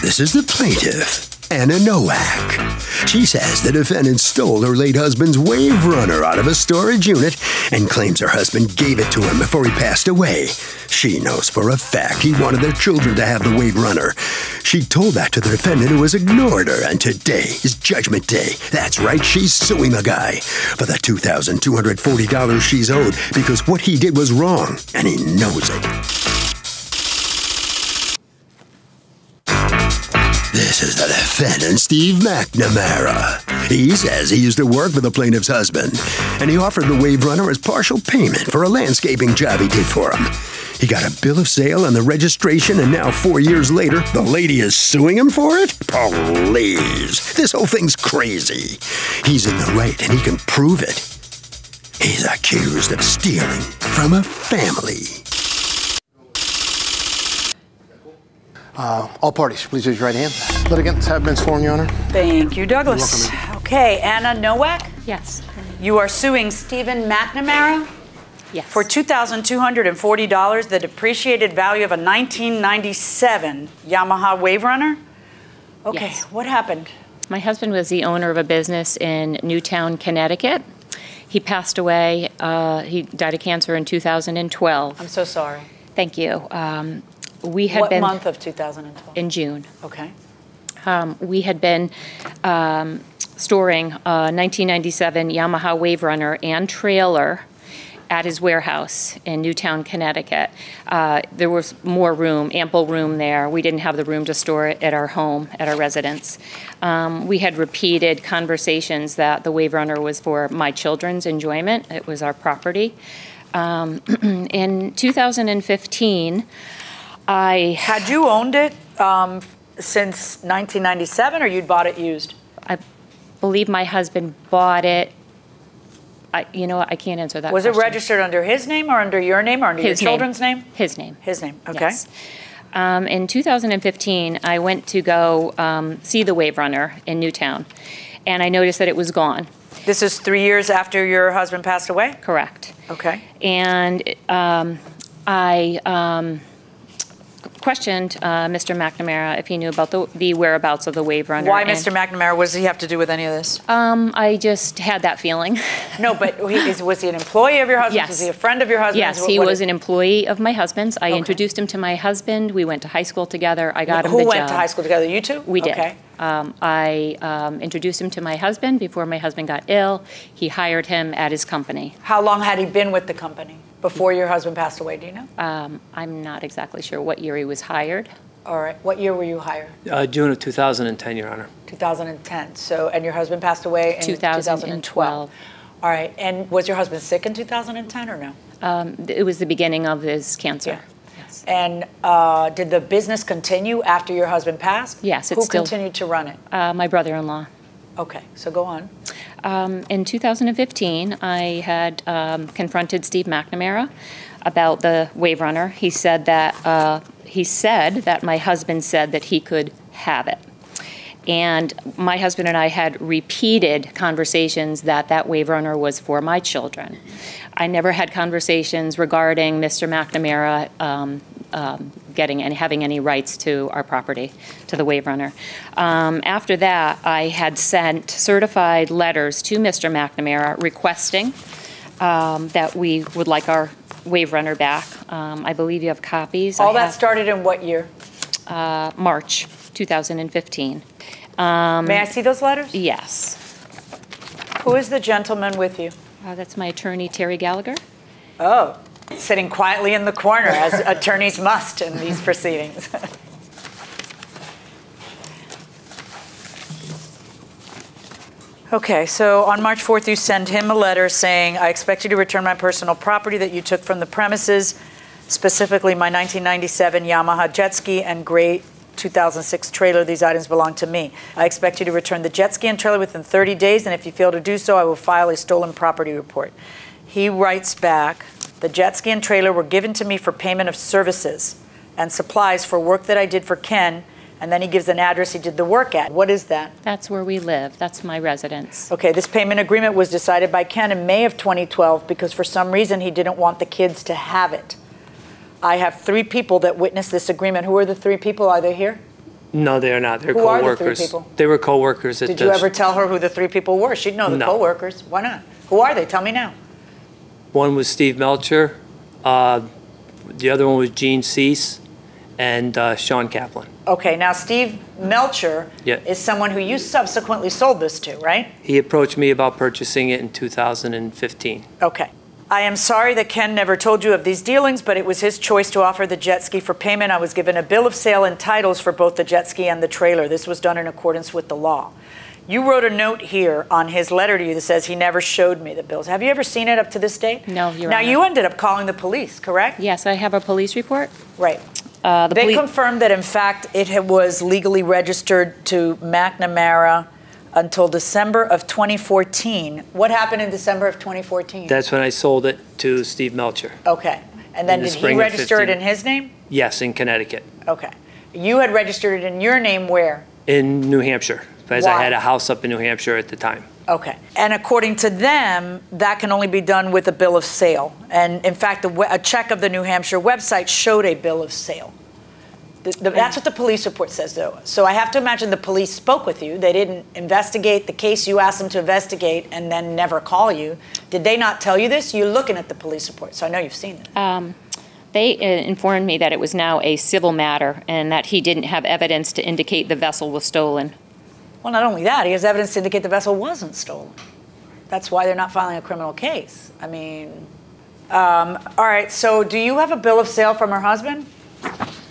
This is the plaintiff, Anna Nowak. She says the defendant stole her late husband's Wave Runner out of a storage unit and claims her husband gave it to him before he passed away. She knows for a fact he wanted their children to have the Wave Runner. She told that to the defendant who has ignored her, and today is Judgment Day. That's right, she's suing the guy for the $2,240 she's owed because what he did was wrong, and he knows it. This is the defendant, Steve McNamara. He says he used to work for the plaintiff's husband, and he offered the Wave Runner as partial payment for a landscaping job he did for him. He got a bill of sale and the registration, and now, four years later, the lady is suing him for it? Please. This whole thing's crazy. He's in the right, and he can prove it. He's accused of stealing from a family. Uh, all parties, please raise your right hand. Litigants have been sworn, Your Honor. Thank you, Douglas. Okay, Anna Nowak, Yes. you are suing Stephen McNamara Yes. for $2,240, the depreciated value of a 1997 Yamaha Wave Runner? Okay, Yes. what happened? My husband was the owner of a business in Newtown, Connecticut. He passed away. Uh, he died of cancer in 2012. I'm so sorry. Thank you. Um, we had What been month of 2012? in June. Okay. Um, we had been um, storing a 1997 Yamaha Wave Runner and trailer at his warehouse in Newtown, Connecticut. Uh, there was more room, ample room there. We didn't have the room to store it at our home, at our residence. Um, we had repeated conversations that the Wave Runner was for my children's enjoyment. It was our property. Um, in 2015, I Had you owned it um, since 1997 or you'd bought it used? I believe my husband bought it. I, you know what, I can't answer that Was it registered under his name or under your name or under His your name. children's name? His name. His name, okay. Yes. Um, in 2015, I went to go um, see the Wave Runner in Newtown, and I noticed that it was gone. This is three years after your husband passed away? Correct. Okay. And um, I um, questioned uh, Mr. McNamara if he knew about the, the whereabouts of the Wave Runner. Why, and, Mr. McNamara? What does he have to do with any of this? Um, I just had that feeling. No, but he, is, was he an employee of your husband's? Yes. Was he a friend of your husband's? Yes, What- he what was is- an employee of my husband's. I Okay. introduced him to my husband. We went to high school together. I got him Who went to high school together? You two? We did. Okay. Um, I um, introduced him to my husband before my husband got ill. He hired him at his company. How long had he been with the company before your husband passed away? Do you know? Um, I'm not exactly sure what year he was hired. All right. What year were you hired? Uh, June of 2010, Your Honor. 2010. So, and your husband passed away in 2012. 2012. All right. And was your husband sick in 2010 or no? Um, it was the beginning of his cancer. Yeah. And uh, did the business continue after your husband passed? Yes, it's Who still- continued to run it? Uh, my brother-in-law. Okay, so go on. Um, in 2015, I had um, confronted Steve McNamara about the Wave Runner. He said that uh, he said that my husband said that he could have it. And my husband and I had repeated conversations that that Wave Runner was for my children. I never had conversations regarding Mr. McNamara um, um, getting and having any rights to our property, to the Wave Runner. Um, after that, I had sent certified letters to Mr. McNamara requesting um, that we would like our Wave Runner back. Um, I believe you have copies. I All that have- started in what year? uh, March 2015. May I see those letters? Yes. Who is the gentleman with you? Uh, That's my attorney, Terry Gallagher. Oh, sitting quietly in the corner, as attorneys must in these proceedings. Okay, so on March 4th, you send him a letter saying, "I expect you to return my personal property that you took from the premises, specifically my 1997 Yamaha jet ski and gray 2006 trailer. These items belong to me. I expect you to return the jet ski and trailer within 30 days, and if you fail to do so, I will file a stolen property report." He writes back, "The jet ski and trailer were given to me for payment of services and supplies for work that I did for Ken." And then he gives an address he did the work at. What is that? That's where we live. That's my residence. Okay, this payment agreement was decided by Ken in May of 2012 because for some reason he didn't want the kids to have it. I have three people that witnessed this agreement. Who are the three people? Are they here? No, they are not. They're Who are the three people? They were coworkers at Did you ever tell her who the three people were? She'd know the No. coworkers. Why not? Who are they? Tell me now. One was Steve Melcher, uh, the other one was Gene Cease, and uh, Sean Kaplan. Okay, now Steve Melcher Yeah. is someone who you subsequently sold this to, right? He approached me about purchasing it in 2015. Okay. I am sorry that Ken never told you of these dealings, but it was his choice to offer the jet ski for payment. I was given a bill of sale and titles for both the jet ski and the trailer. This was done in accordance with the law. You wrote a note here on his letter to you that says he never showed me the bills. Have you ever seen it up to this date? No, Your Now, Honor. you ended up calling the police, correct? Yes, I have a police report. Right. Uh, the They confirmed that, in fact, it was legally registered to McNamara until December of 2014. What happened in December of 2014? That's when I sold it to Steve Melcher. Okay. And then In the did he spring of register it 15. in his name? Yes, in Connecticut. Okay. You had registered it in your name where? In New Hampshire, Why? I had a house up in New Hampshire at the time. Okay. And according to them, that can only be done with a bill of sale. And in fact, we- a check of the New Hampshire website showed a bill of sale. The- the- That's what the police report says, though. So I have to imagine the police spoke with you. They didn't investigate the case you asked them to investigate and then never call you. Did they not tell you this? You're looking at the police report, so I know you've seen it. They uh, informed me that it was now a civil matter and that he didn't have evidence to indicate the vessel was stolen. Well, not only that, he has evidence to indicate the vessel wasn't stolen. That's why they're not filing a criminal case. I mean, um, all right, so do you have a bill of sale from her husband?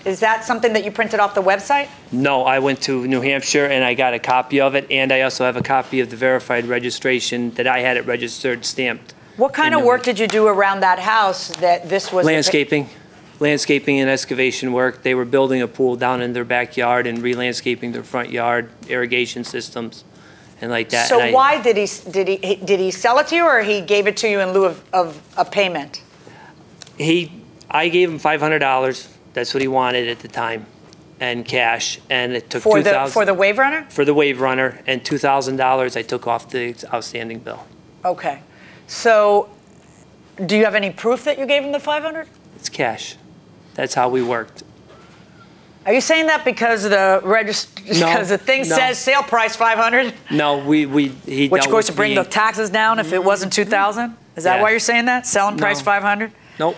Is that something that you printed off the website? No, I went to New Hampshire and I got a copy of it, and I also have a copy of the verified registration that I had it registered stamped. What kind of work did you do around that house that this was? Landscaping, landscaping and excavation work. They were building a pool down in their backyard and re-landscaping their front yard, irrigation systems, and like that. So And I- why did he, did he, did he sell it to you or he gave it to you in lieu of, of a payment? He, I gave him five hundred dollars. That's what he wanted at the time, and cash. And it took For the, for the wave runner? for the wave runner, and two thousand dollars I took off the outstanding bill. Okay. So do you have any proof that you gave him the 500? It's cash. That's how we worked. Are you saying that because the regist- No, because the thing no. says sale price 500, No, we we he which goes to bring the taxes down if it wasn't 2,000? Is that Yeah. why you're saying that? Selling price No. 500? Nope.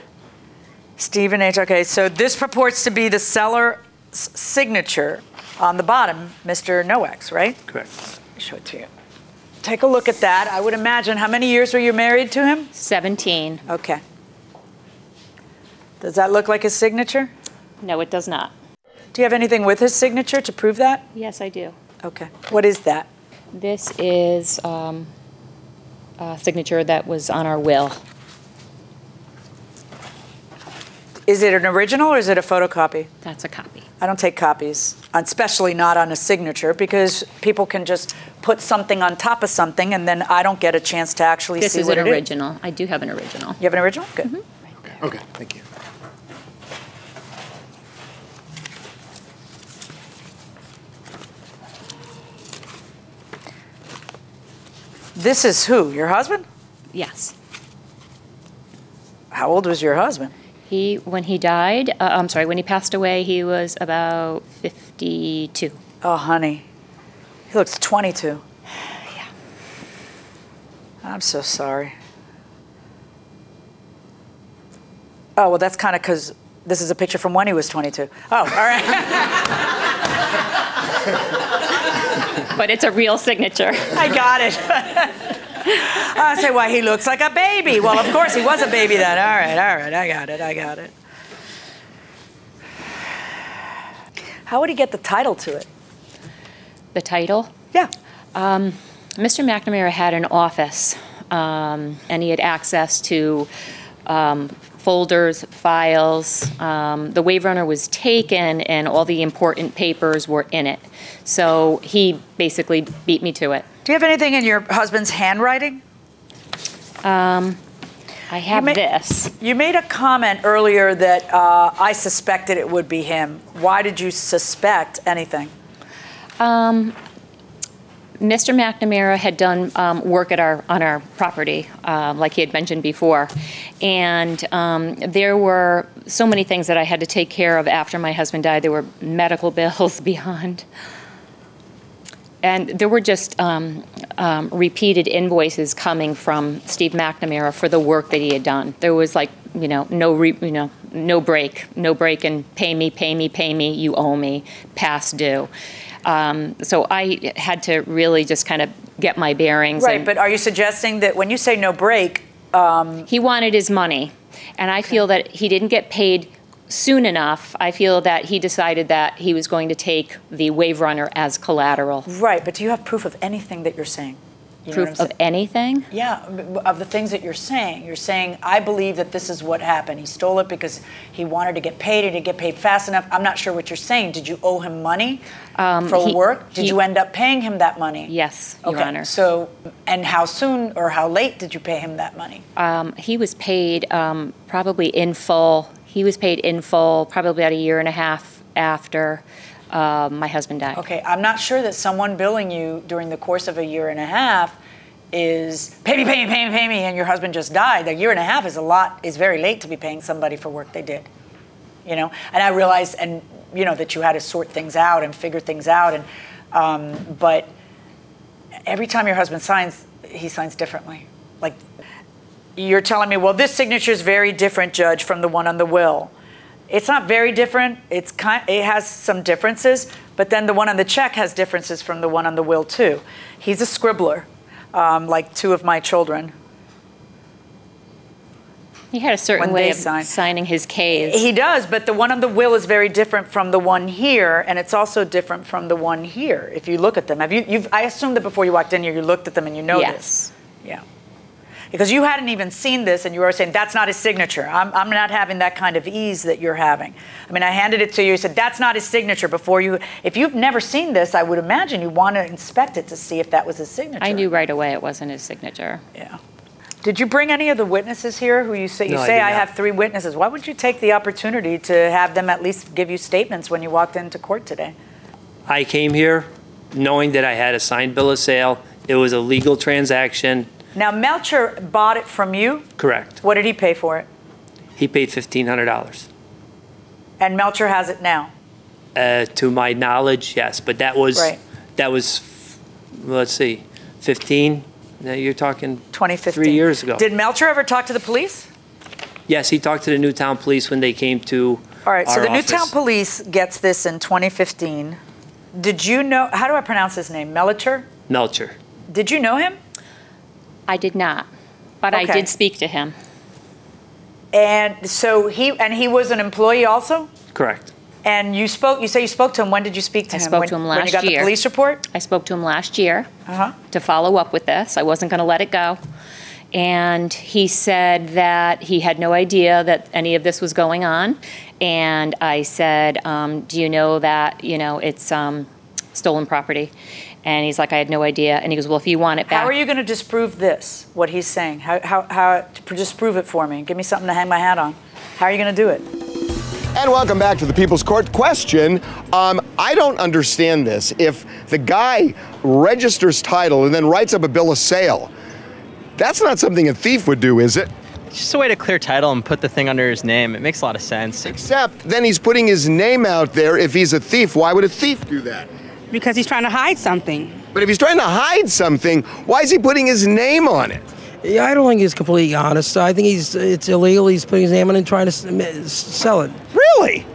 Stephen H. Okay, so this purports to be the seller's signature on the bottom, Mr. Nowak, right? Correct. Let me show it to you. Take a look at that. I would imagine. How many years were you married to him? 17. Okay. Does that look like his signature? No, it does not. Do you have anything with his signature to prove that? Yes, I do. Okay. What is that? This is um, a signature that was on our will. Is it an original or is it a photocopy? That's a copy. I don't take copies, especially not on a signature, because people can just put something on top of something and then I don't get a chance to actually This see is what an it is. original. I do have an original. You have an original? Good. Mm-hmm. Okay, thank you. This is who? Your husband? Yes. How old was your husband? He, when he died, uh, I'm sorry, when he passed away, he was about 52. Oh, honey. He looks 22. Yeah. I'm so sorry. Oh, well, that's kind of because this is a picture from when he was 22. Oh, all right. But it's a real signature. I got it. I say, why he looks like a baby. Well, of course he was a baby then. All right, all right, I got it, I got it. How would he get the title to it? The title? Yeah. Mr. McNamara had an office, um, and he had access to um, folders, files. Um, the wave runner was taken, and all the important papers were in it. So he basically beat me to it. Do you have anything in your husband's handwriting? I have may- this. You made a comment earlier that uh, I suspected it would be him. Why did you suspect anything? Mr. McNamara had done um, work at our, on our property, um, like he had mentioned before. And um, there were so many things that I had to take care of after my husband died. There were medical bills beyond. And there were just um, um, repeated invoices coming from Steve McNamara for the work that he had done. There was like, you know, no, re, you know, no break, no break, and pay me, pay me, pay me. You owe me, past due. Um, so I had to really just kind of get my bearings. Right, and but are you suggesting that when you say no break, he wanted his money, and I feel that he didn't get paid soon enough. I feel that he decided that he was going to take the wave runner as collateral. right, but do you have proof of anything that you're saying? You Proof of saying? anything? Yeah, of the things that you're saying. You're saying, I believe that this is what happened. He stole it because he wanted to get paid. He didn't get paid fast enough. I'm not sure what you're saying. Did you owe him money for Um, he- work? Did he- you end up paying him that money? Yes, Your Okay, Honor. so, and how soon or how late did you pay him that money? Um, he was paid um, probably in full. He was paid in full probably about a year and a half after uh, my husband died. Okay, I'm not sure that someone billing you during the course of a year and a half is pay me, pay me, pay me, pay me, and your husband just died. A year and a half is a lot, is very late to be paying somebody for work they did. You know, and I realized, and you know, that you had to sort things out and figure things out, and um, but every time your husband signs, he signs differently. Like you're telling me, well, this signature is very different, Judge, from the one on the will. It's not very different. It's kind. It has some differences, but then the one on the check has differences from the one on the will too. He's a scribbler, um, like two of my children. He had a certain way of sign. signing his Ks. He does, but the one on the will is very different from the one here, and it's also different from the one here. If you look at them, have you? You've, I assume that before you walked in here, you looked at them and you know yes. this. Yeah. Because you hadn't even seen this and you were saying, that's not his signature. I'm, I'm not having that kind of ease that you're having. I mean, I handed it to you, you said, that's not his signature before you. If you've never seen this, I would imagine you want to inspect it to see if that was his signature. I knew right away it wasn't his signature. Yeah. Did you bring any of the witnesses here who you say, you No, I say did I, have three witnesses? Why would you take the opportunity to have them at least give you statements when you walked into court today? I came here knowing that I had a signed bill of sale. It was a legal transaction, Now, Melcher bought it from you. correct. What did he pay for it? He paid $1,500. And Melcher has it now. Uh, to my knowledge, yes, but that was, Right. that was, let's see, 15? Now you're talking 2015. three years ago. Did Melcher ever talk to the police? Yes, he talked to the Newtown Police when they came to All right, so the Newtown. Police gets this in 2015. Did you know, how do I pronounce his name? Melcher? Melcher. Did you know him? I did not, but I did speak to him. And so he, and he was an employee also? Correct. And you spoke, you say you spoke to him. When did you speak to I him? I spoke when, to him When you last got the year. police report? I spoke to him last year Uh-huh. to follow up with this. I wasn't going to let it go. And he said that he had no idea that any of this was going on. And I said, um, Do you know that, you know, it's um, stolen property? And he's like, I had no idea. And he goes, Well, if you want it back. How are you going to disprove this, what he's saying? How, how, how, to disprove it for me? Give me something to hang my hat on. How are you going to do it? And welcome back to the People's Court. Question um, I don't understand this. If the guy registers title and then writes up a bill of sale, that's not something a thief would do, is it? just a way to clear title and put the thing under his name. It makes a lot of sense. Except then he's putting his name out there. If he's a thief, why would a thief do that? Because he's trying to hide something. But if he's trying to hide something, why is he putting his name on it? Yeah, I don't think he's completely honest. I think he's it's illegal. He's putting his name on it and trying to s- m- sell it. Really?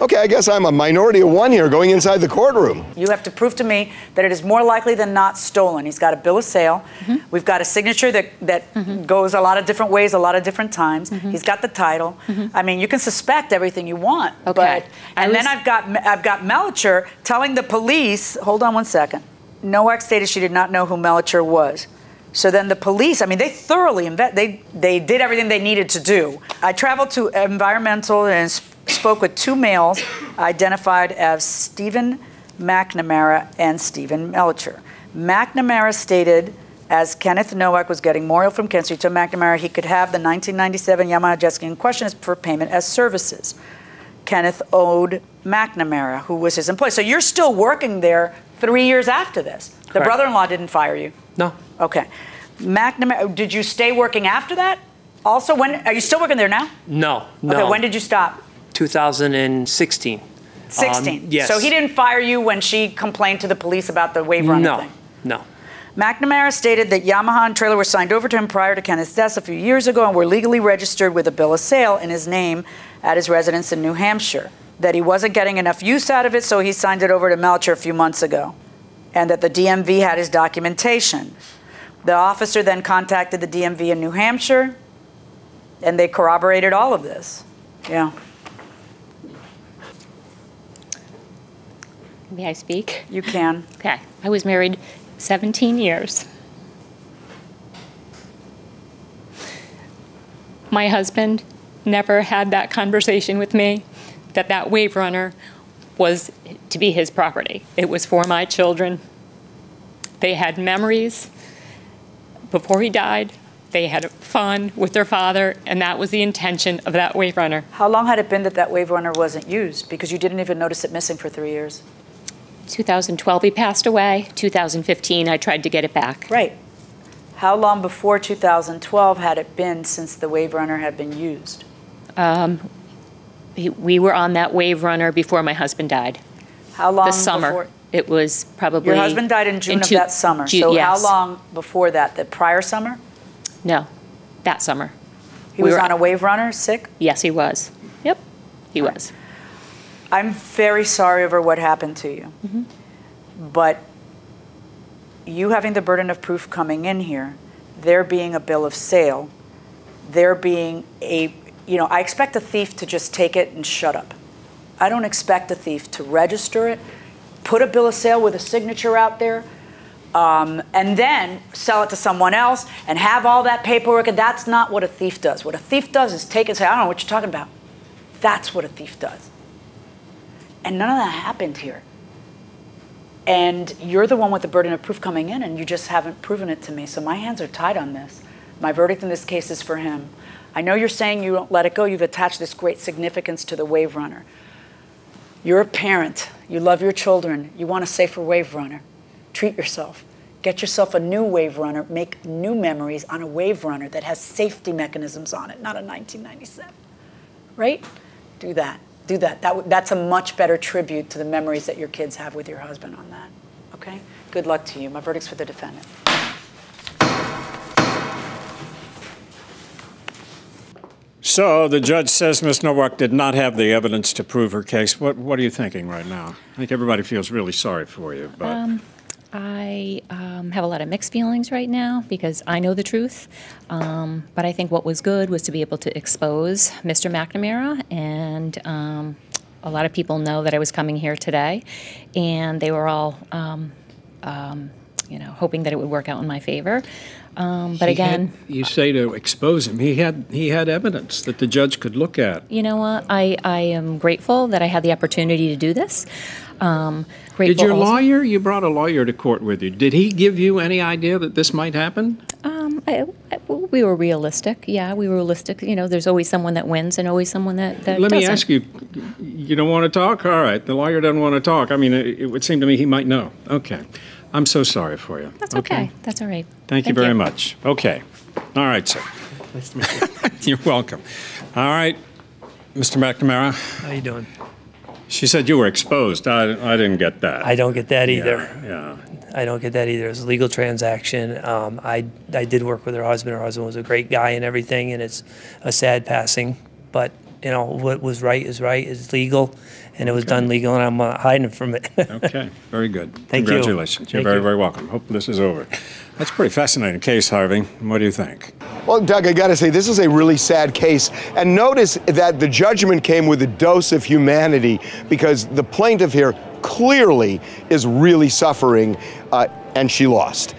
Okay, I guess I'm a minority of one here going inside the courtroom. You have to prove to me that it is more likely than not stolen. He's got a bill of sale. Mm-hmm. We've got a signature that, that goes a lot of different ways, a lot of different times. He's got the title. I mean, you can suspect everything you want. Mm-hmm. Okay. But, I and then I've got I've got Melcher telling the police. Hold on one second. Nowak stated she did not know who Melcher was. So then the police, I mean, they thoroughly inve- they they did everything they needed to do. I traveled to environmental and sp- spoke with two males identified as Stephen McNamara and Stephen Melcher. McNamara stated as Kenneth Nowak was getting more oil from Kent Street to McNamara, he could have the 1997 Yamaha jet ski in question for payment as services. Kenneth owed McNamara, who was his employee. So you're still working there three years after this. The Correct. brother-in-law didn't fire you. No, Okay. McNamara, did you stay working after that? Also, when are you still working there now? no, no. Okay. When did you stop? 2016. 16. Um, yes. So he didn't fire you when she complained to the police about the wave runner No, thing. no. McNamara stated that Yamaha and trailer were signed over to him prior to Kenneth's death a few years ago and were legally registered with a bill of sale in his name at his residence in New Hampshire. That he wasn't getting enough use out of it, so he signed it over to Melcher a few months ago. And that the DMV had his documentation. The officer then contacted the DMV in New Hampshire, and they corroborated all of this. Yeah. May I speak? You can. Okay. I was married 17 years. My husband never had that conversation with me that that wave runner was to be his property. It was for my children. They had memories before he died. They had fun with their father, and that was the intention of that wave runner. How long had it been that that wave runner wasn't used? Because you didn't even notice it missing for three years. 2012, he passed away. 2015, I tried to get it back. Right. How long before 2012 had it been since the wave runner had been used? Um, he- we were on that wave runner before my husband died. How long The summer. before? It was probably. Your husband died in June of two- that summer. Ju- so how long before that? The prior summer? No, that summer. He We was were- on a wave runner, sick? Yes, he was. Yep, he was. I'm very sorry over what happened to you. Mm-hmm. But you having the burden of proof coming in here, there being a bill of sale, there being a, you know, I expect a thief to just take it and shut up. I don't expect a thief to register it, put a bill of sale with a signature out there, um, and then sell it to someone else and have all that paperwork. And that's not what a thief does. What a thief does is take it and say, I don't know what you're talking about. That's what a thief does. And none of that happened here. And you're the one with the burden of proof coming in, and you just haven't proven it to me. So my hands are tied on this. My verdict in this case is for him. I know you're saying you won't let it go. You've attached this great significance to the Wave Runner. You're a parent. You love your children. You want a safer Wave Runner. Treat yourself. Get yourself a new Wave Runner. Make new memories on a Wave Runner that has safety mechanisms on it, not a 1997. Right? Do that. Do that. that that's a much better tribute to the memories that your kids have with your husband on that. Okay? Good luck to you. My verdict's for the defendant. So the judge says Ms. Nowak did not have the evidence to prove her case. What, what are you thinking right now? I think everybody feels really sorry for you, but Um, I um, have a lot of mixed feelings right now because I know the truth. Um, but I think what was good was to be able to expose Mr. McNamara, and um, a lot of people know that I was coming here today, and they were all, um, um, you know, hoping that it would work out in my favor. Um, but He had- again, you say to expose him. He had he had evidence that the judge could look at. you know what? I, I am grateful that I had the opportunity to do this. Um, Did your lawyer? You brought a lawyer to court with you. Did he give you any idea that this might happen? Um, I, I- we were realistic. Yeah, we were realistic. You know, there's always someone that wins and always someone that, that Let me doesn't. ask you. You don't want to talk? All right. The lawyer doesn't want to talk. I mean, it, it would seem to me he might know. Okay. I'm so sorry for you. That's okay. That's all right. Thank you very much. Okay. All right, sir. Nice to meet you. You're welcome. All right, Mr. McNamara. How you doing? She said you were exposed. I, I didn't get that. I don't get that Yeah, either. Yeah. I don't get that either. It was a legal transaction. Um, I, I did work with her husband. Her husband was a great guy and everything, and it's a sad passing. But, you know, what was right is right, is legal, and it was done legal, and I'm not hiding from it. Okay. Very good. Thank you. Congratulations. You're Thank very, you. very welcome. Hope this is over. That's a pretty fascinating case, Harvey. What do you think? Well, Doug, I got to say, this is a really sad case. And notice that the judgment came with a dose of humanity because the plaintiff here clearly is really suffering, uh, and she lost.